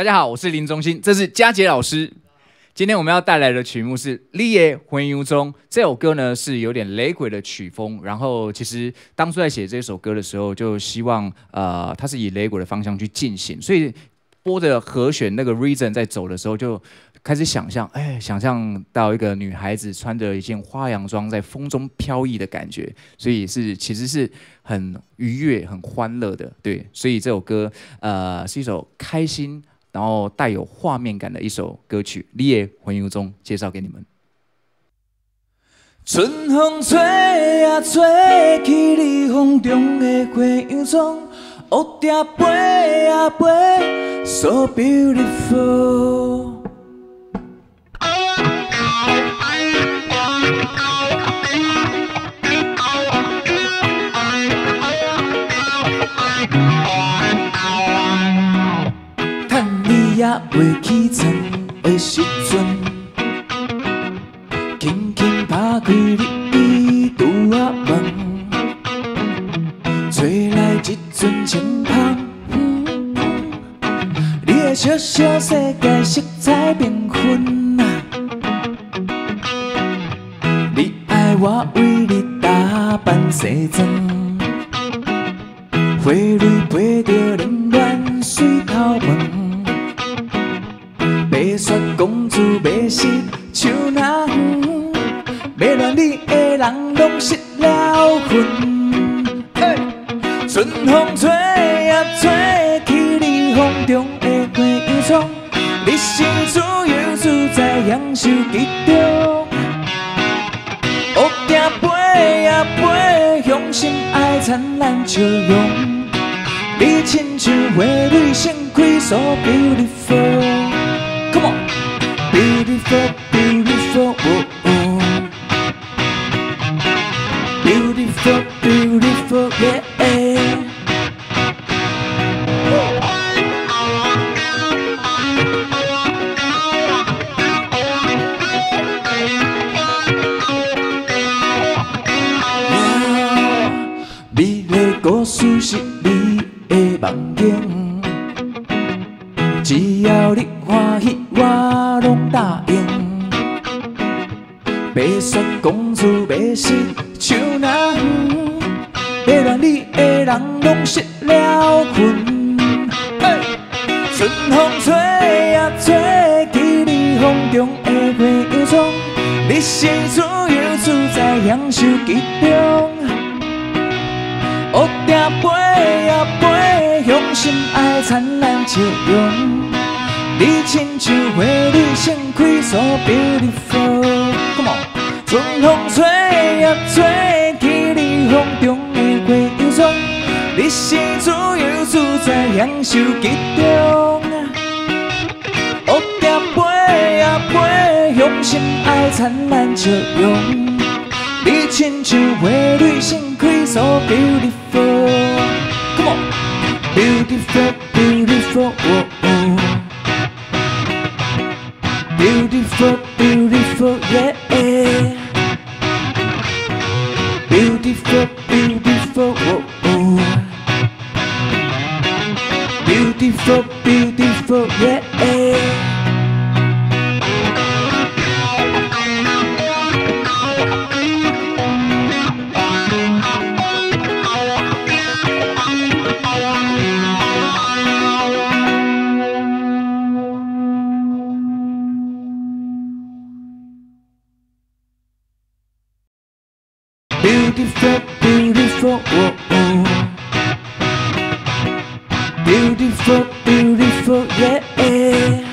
大家好，我是林中心，这是佳杰老师。今天我们要带来的曲目是《立业魂游中》。这首歌呢是有点雷鬼的曲风，然后其实当初在写这首歌的时候，就希望呃它是以雷鬼的方向去进行，所以播着和弦那个 reason 在走的时候，就开始想象，哎，想象到一个女孩子穿着一件花洋装在风中飘逸的感觉，所以是其实是很愉悦、很欢乐的，对，所以这首歌呃是一首开心。然后带有画面感的一首歌曲《你的魂游中》，介绍给你们。春风吹啊吹去你风中的魂游中，乌蝶飞啊飞，so beautiful。袂起床的时阵，轻轻打开你的拄仔门，找来一阵清香。你的小小世界色彩缤纷啊，你爱我为你打扮西装，花蕊陪着冷暖水头毛。白雪公主迷失手那远，迷恋你的人拢失了魂。春风吹啊吹去你风中的花衣裳，你心自由自在享受其中。乌蝶飞啊飞，向心爱灿烂笑容，你亲像花蕊盛开，so beautiful。Beautiful, beautiful, yeah. 美丽故事是你的梦境，只要你欢喜。我拢答应，白雪公主迷失像那远，迷恋你的人拢失了魂。春风吹啊吹去你风中的花衣装，你是自由自在享受其中。乌蝶飞啊飞，向心爱灿烂笑容。你亲像花蕊盛开，so beautiful，Come 在享受其中。乌蝶飞啊飞，向心爱灿烂笑容。你亲像花蕊盛开，so beautiful，Come on，beautiful，beautiful。Beautiful, beautiful, yeah. Beautiful, beautiful, oh, oh. Beautiful, beautiful, yeah. Eh. Beautiful, beautiful, oh, oh. Beautiful, beautiful, yeah.